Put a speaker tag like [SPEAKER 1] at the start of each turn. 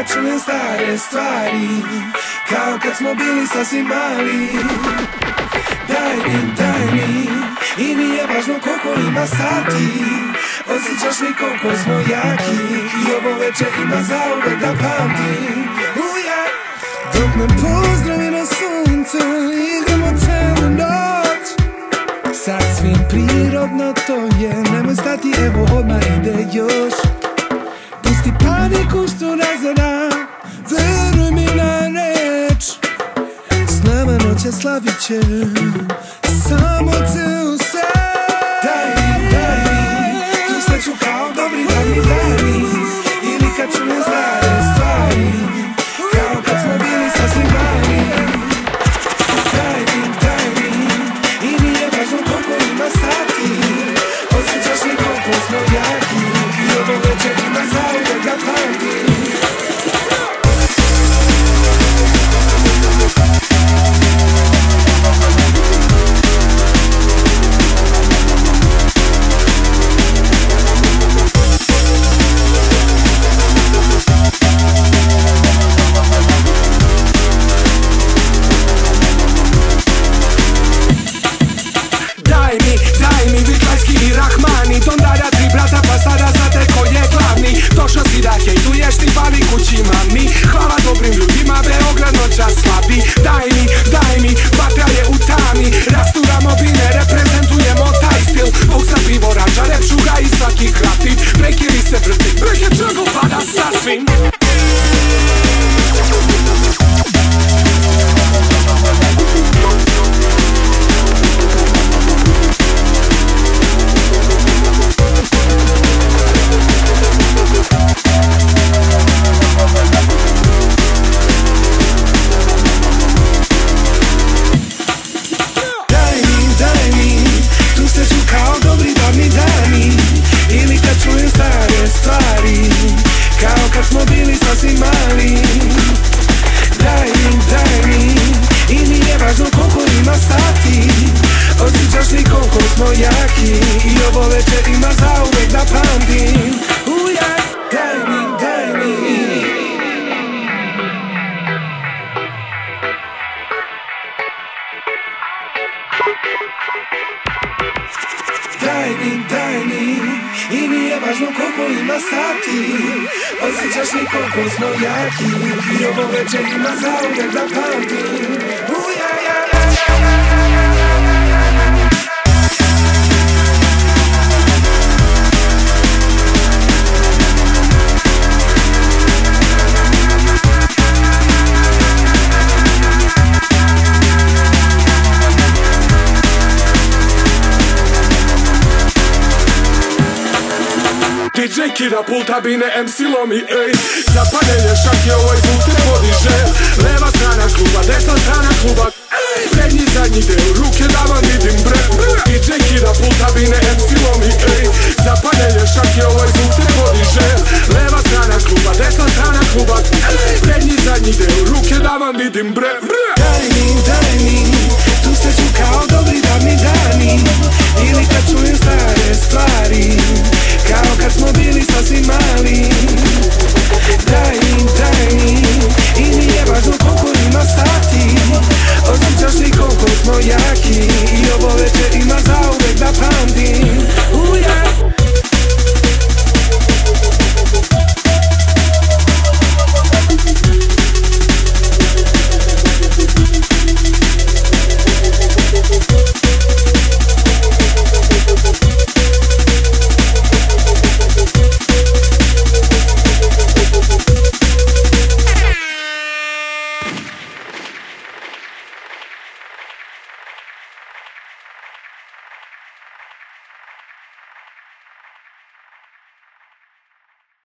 [SPEAKER 1] kad čujem stare stvari Kao kad smo bili sasvim mali. Daj mi, daj mi I nije važno koliko ima sati Osjećaš li koliko smo jaki. I ovo večer ima zauvek da pamtim. Uja! Dok me pozdravi na sunce Igramo celu noć. Sasvim prirodno to je Nemoj stati, evo odmah ide još prostu na
[SPEAKER 2] raz Wyrumina rzecz Znamy nocie, sławi rađa, rep šuga i svaki krapi Prekiri se vrti, brke črgo pada sasvim
[SPEAKER 1] Daj mi, daj mi I nije važno koliko ima sati. Osjećaš li koliko smo jaki. I ovo večer ima da pamtim
[SPEAKER 2] DJ kida pulta bine MC lomi, ej. Zapaljenje šake, ovaj zvuk te podiže. Leva strana kluba, desna strana kluba prednji zadnji del, ruke da vam vidim bre. DJ kida pulta bine MC lomi, ej. Zapaljenje šake, ovaj zvuk te podiže. Leva strana kluba, desna strana kluba prednji zadnji del, ruke da vam vidim bre